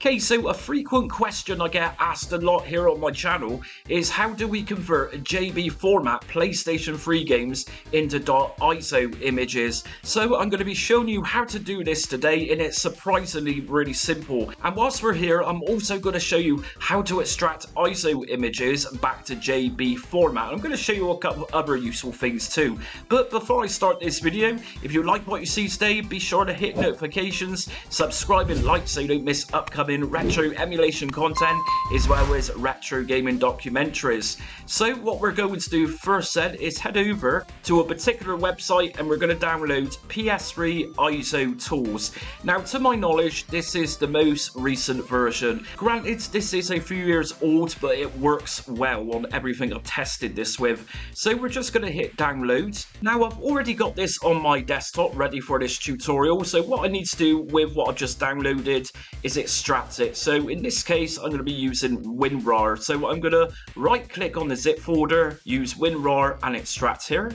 Okay, so a frequent question I get asked a lot here on my channel is how do we convert JB format PlayStation 3 games into .iso images? So I'm going to be showing you how to do this today and it's surprisingly really simple. And whilst we're here, I'm also going to show you how to extract ISO images back to JB format. I'm going to show you a couple other useful things too. But before I start this video, if you like what you see today, be sure to hit notifications, subscribe and like so you don't miss upcoming upcoming retro emulation content as well as retro gaming documentaries. So what we're going to do first then is head over to a particular website and we're going to download PS3 ISO tools. Now to my knowledge this is the most recent version. Granted this is a few years old but it works well on everything I've tested this with. So we're just going to hit download. Now I've already got this on my desktop ready for this tutorial so what I need to do with what I've just downloaded is extract extract it. So in this case, I'm going to be using WinRAR. So I'm going to right click on the zip folder, use WinRAR and extract here.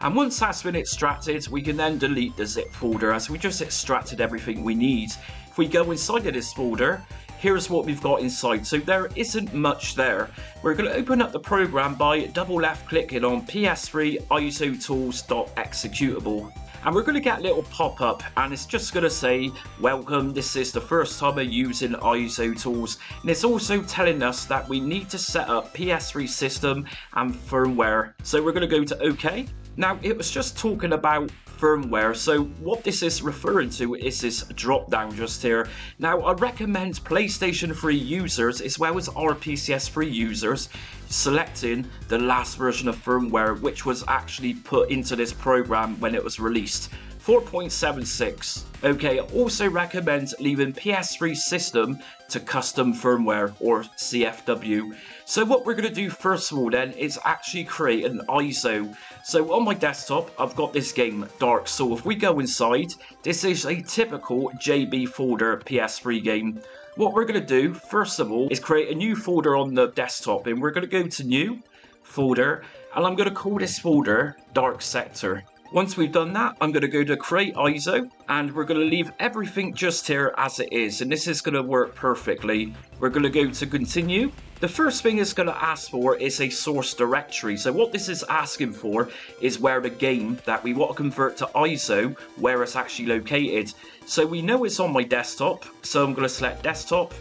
And once that's been extracted, we can then delete the zip folder as we just extracted everything we need. If we go inside of this folder, here's what we've got inside. So there isn't much there. We're going to open up the program by double left clicking on PS3 ISO tools.executable and we're going to get a little pop-up and it's just going to say welcome this is the first time I'm using ISO tools. And it's also telling us that we need to set up PS3 system and firmware. So we're going to go to OK now it was just talking about firmware. So what this is referring to is this drop down just here. Now I recommend PlayStation 3 users as well as RPCS 3 users selecting the last version of firmware which was actually put into this program when it was released. 4.76. Okay, also recommend leaving PS3 system to custom firmware or CFW. So what we're going to do first of all then is actually create an ISO. So on my desktop, I've got this game, Dark Soul. If we go inside, this is a typical JB folder PS3 game. What we're going to do, first of all, is create a new folder on the desktop. And we're going to go to New, Folder, and I'm going to call this folder Dark Sector. Once we've done that, I'm going to go to create ISO and we're going to leave everything just here as it is. And this is going to work perfectly. We're going to go to continue. The first thing it's going to ask for is a source directory. So what this is asking for is where the game that we want to convert to ISO, where it's actually located. So we know it's on my desktop. So I'm going to select desktop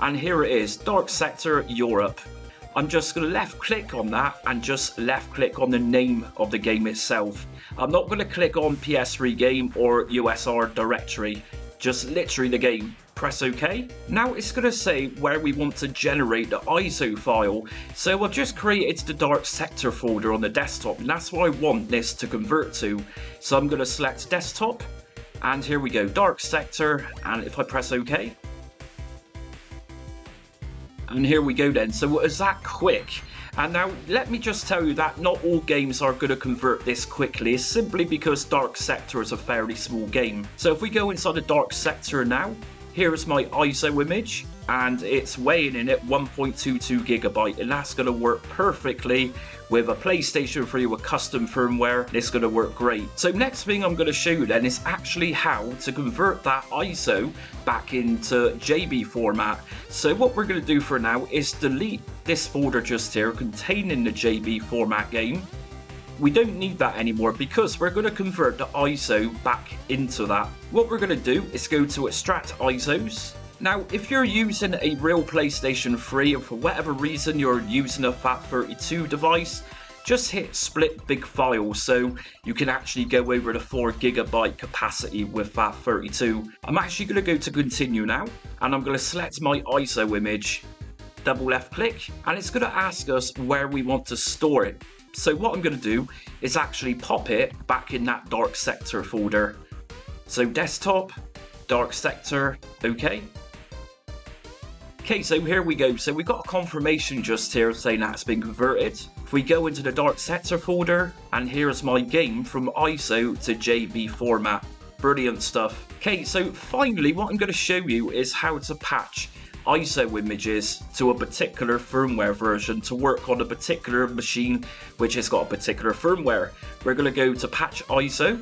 and here it is, Dark Sector Europe. I'm just going to left click on that and just left click on the name of the game itself. I'm not going to click on PS3 game or USR directory, just literally the game. Press OK. Now it's going to say where we want to generate the ISO file. So I've just created the dark sector folder on the desktop and that's what I want this to convert to. So I'm going to select desktop and here we go, dark sector and if I press OK, and here we go then. So it was that quick. And now let me just tell you that not all games are going to convert this quickly it's simply because Dark Sector is a fairly small game. So if we go inside the Dark Sector now, here's my ISO image and it's weighing in at 1.22 gigabyte and that's going to work perfectly with a PlayStation 3 with custom firmware and it's going to work great. So next thing I'm going to show you then is actually how to convert that ISO back into JB format. So what we're going to do for now is delete this folder just here containing the JB format game we don't need that anymore because we're going to convert the ISO back into that. What we're going to do is go to extract ISOs now, if you're using a real PlayStation 3 or for whatever reason you're using a FAT32 device, just hit split big file so you can actually go over the 4GB capacity with FAT32. I'm actually going to go to continue now and I'm going to select my ISO image, double left click and it's going to ask us where we want to store it. So what I'm going to do is actually pop it back in that dark sector folder. So desktop, dark sector, okay. Okay, so here we go. So we've got a confirmation just here saying that's been converted. If we go into the Dark Sector folder, and here's my game from ISO to JB format. Brilliant stuff. Okay, so finally what I'm going to show you is how to patch ISO images to a particular firmware version to work on a particular machine which has got a particular firmware. We're going to go to patch ISO,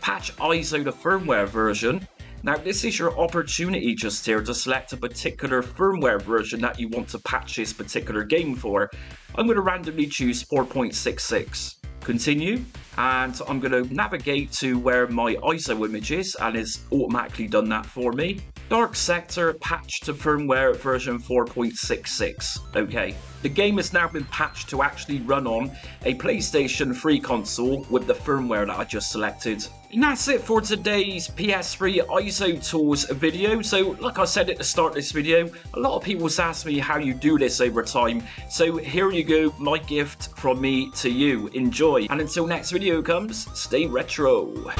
patch ISO the firmware version, Now this is your opportunity just here to select a particular firmware version that you want to patch this particular game for. I'm going to randomly choose 4.66 continue and I'm going to navigate to where my ISO image is and it's automatically done that for me. Dark Sector patched to firmware version 4.66. Okay, the game has now been patched to actually run on a PlayStation 3 console with the firmware that I just selected. And that's it for today's PS3 ISO tools video. So like I said at the start of this video, a lot of people ask me how you do this over time. So here you go, my gift from me to you. Enjoy. And until next video comes, stay retro.